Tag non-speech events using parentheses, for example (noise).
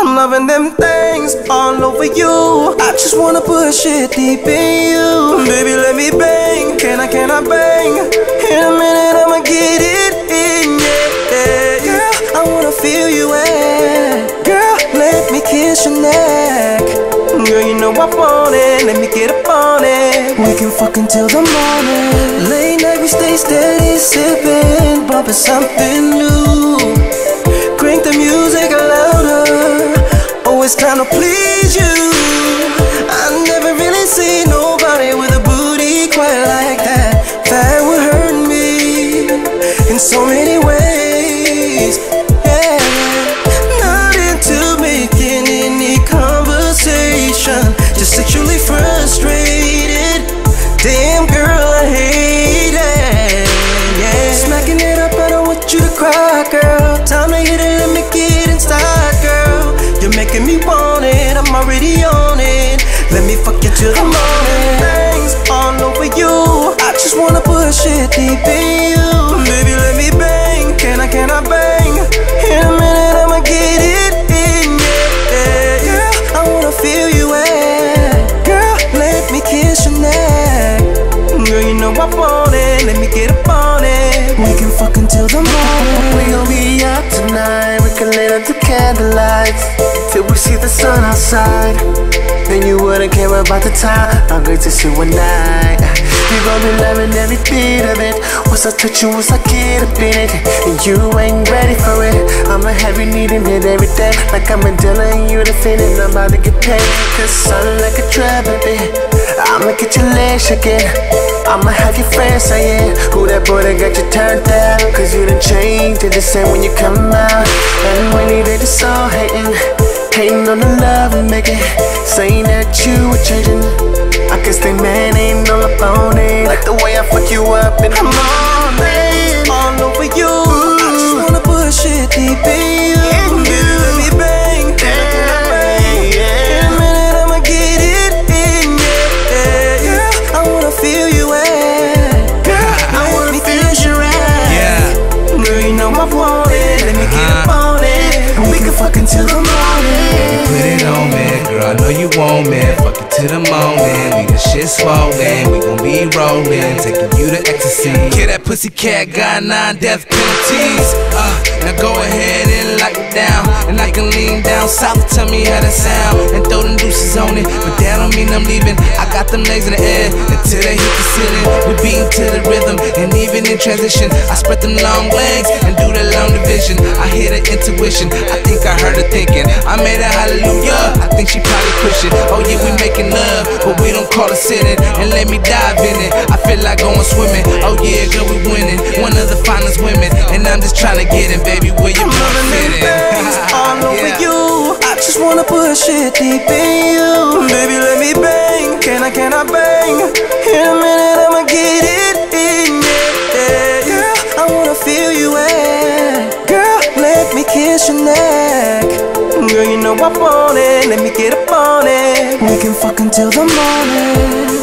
I'm loving them things all over you. I just wanna push it deep in you. Baby, let me bang. Can I, can I bang? In a minute, I'ma get it in, yeah. Girl, I wanna feel you in. Girl, let me kiss your neck. Girl, you know I want it. Let me get up on it. We can fuck until the morning. Late night, we stay steady, sipping, bumping something new. Crank the music louder. Trying to please you. I never really seen nobody with a booty quite like that. That would hurt me in so many ways. Deep in you. Baby, let me bang. Can I, can I bang? In a minute, I'ma get it in, yeah. yeah. Girl, I wanna feel you in. Girl, let me kiss your neck. Girl, you know I want it. Let me get up on it. We can fuck until the morning. We gon' be out tonight, we can light up the candlelights Till we see the sun outside about the time, I'm good to see one night. We gon' be loving every bit of it. Once I touch you, once I get up in it And you ain't ready for it. I'ma have you needing it every day. Like I'm a dealer and you the fin and I'm about to get paid. Cause I'm like a trap, baby. I'ma get your legs shaking I'ma have your friends saying Who that boy that got you turned down? Cause you done changed and the same when you come out. And really they just all hating. Hating on the love we making Saying that you were changing. I guess they man ain't all on it. Like the way I fuck you up in the morning know you want me. Fuck it to the moment. We the shit swollen. We gon' be rolling. Taking you to ecstasy. Kill that pussy cat. Got nine death penalties. Uh, now go ahead and lock it down. And I can lean down south. Tell me how that sound. And throw them deuces on it. But that don't mean I'm leaving. I got them legs in the air until they hit the ceiling. We beating to the rhythm. And even in transition, I spread them long legs and do that long division. I hear the intuition. I think I heard her thinking. I made a hallelujah. I think she probably pushing. Oh yeah, we making love, but we don't call it sinning. And let me dive in it. I feel like going swimming. Oh yeah, girl, we winning. One of the finest women, and I'm just trying to get in, baby. Where you Loving fit in? all (laughs) over Yeah. you. I just wanna put shit deep in you. Baby, let It. Let me get up on it. We can fuck until the morning.